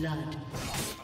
blood.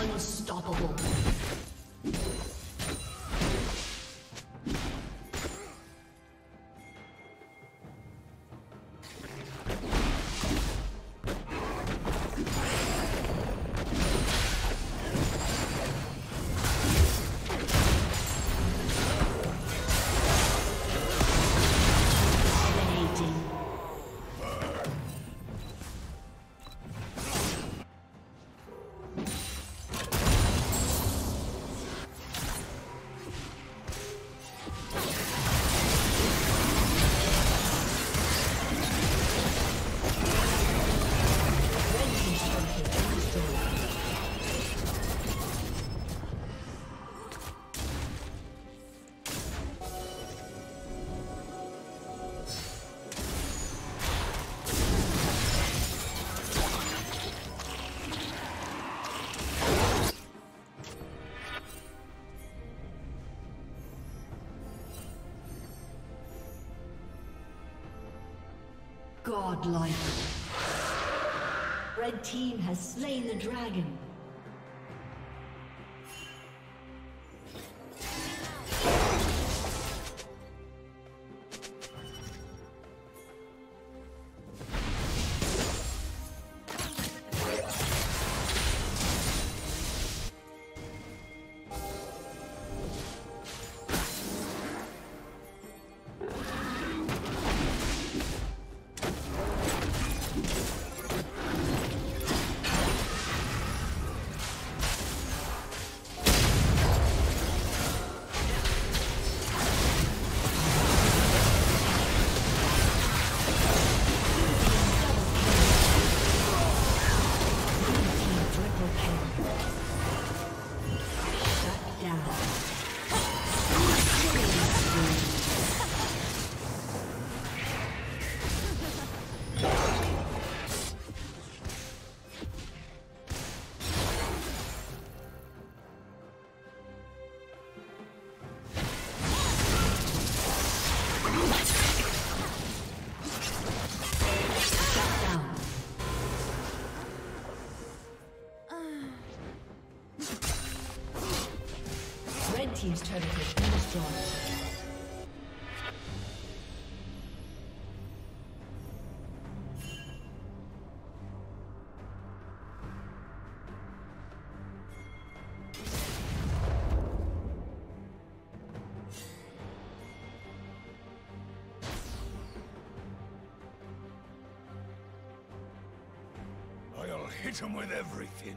Unstoppable. Godlike. Red team has slain the dragon. I'll hit him with everything.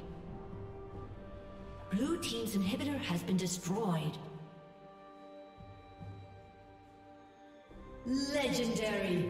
Blue team's inhibitor has been destroyed. Legendary.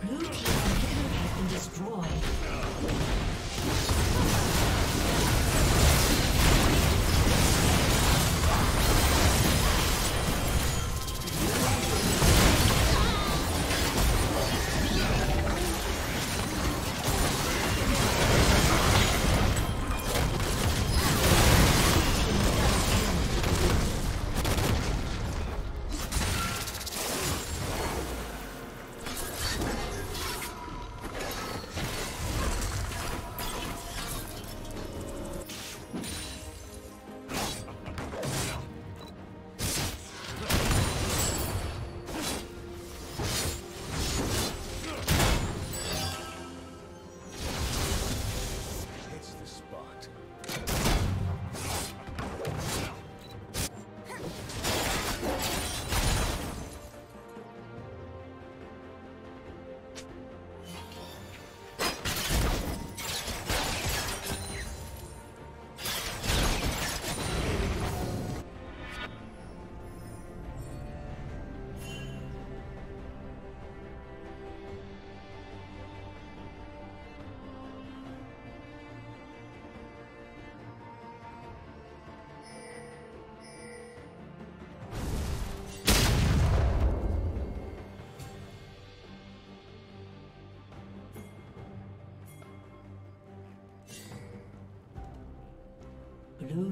Blue Team's inhibitor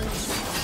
Unstoppable.